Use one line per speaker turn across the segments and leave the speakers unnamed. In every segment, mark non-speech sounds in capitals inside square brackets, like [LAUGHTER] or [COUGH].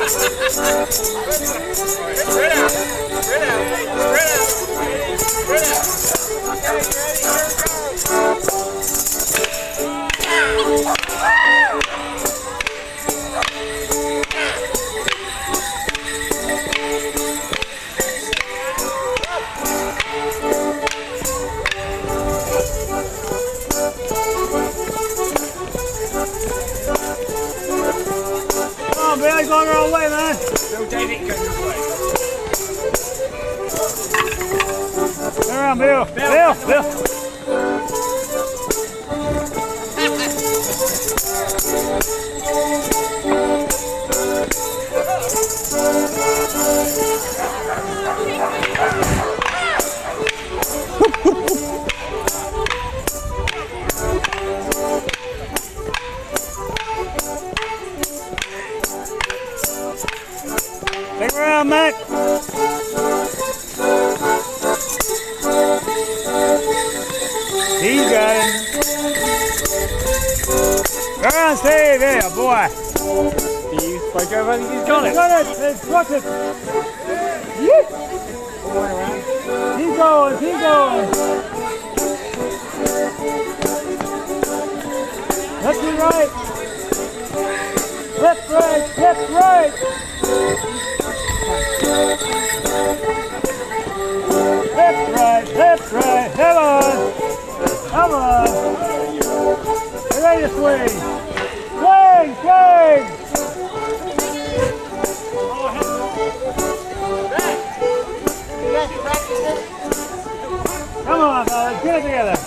Spread out. Spread out. Spread out. Spread out. Okay, ready,
ready. Around, Bill. Bill, Bill. Her around, Mac. Around, Steve. Yeah, boy.
Steve, break over. He's got it.
Got it. Let's watch it. Yeet. Keep going. Keep going. Left to right. Left, right. Left, right. Left, right. Left, right. Come on. Come on. Get ready to swing. Swing, swing. Come on, fellas, get it together.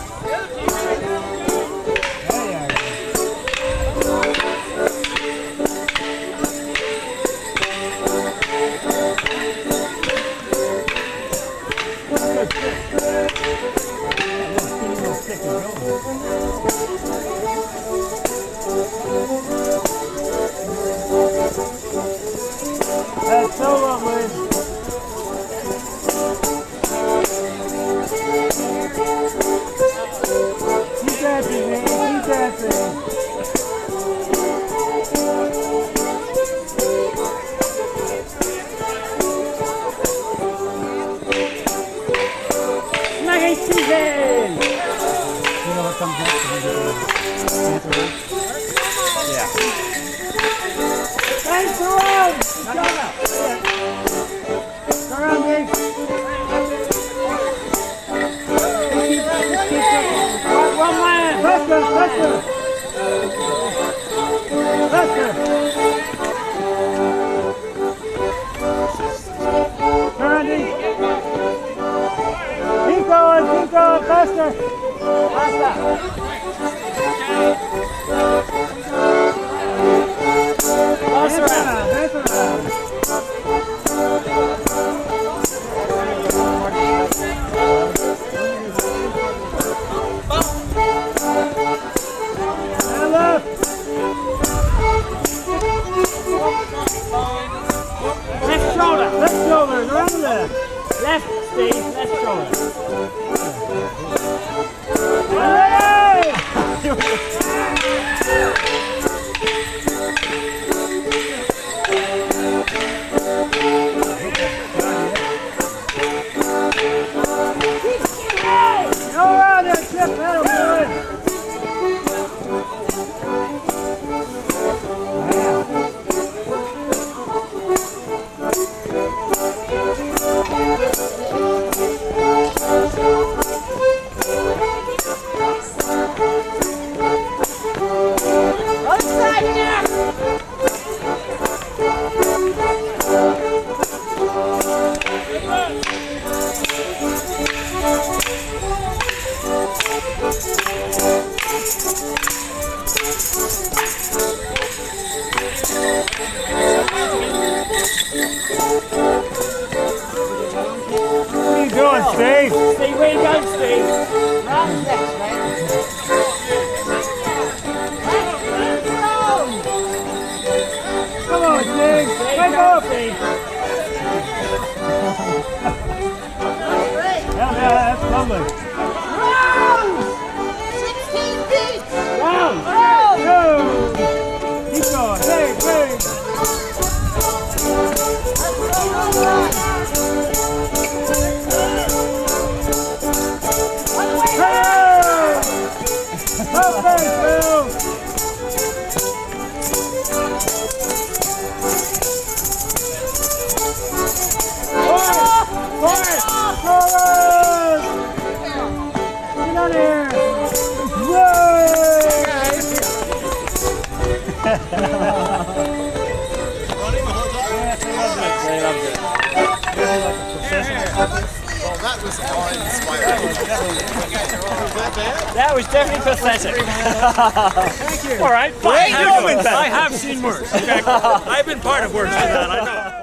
Maggie
You know what comes next? One man. Left,
Steve. Left shoulder.
You
going, Steve?
Round next, mate.
Come on, Steve. Take off. Yeah, yeah, that's lovely.
that was uninspiring.
that was definitely pathetic. Thank you.
All right, fine.
Great
I, have, I have seen worse. [LAUGHS] I've been part of worse than that, I know.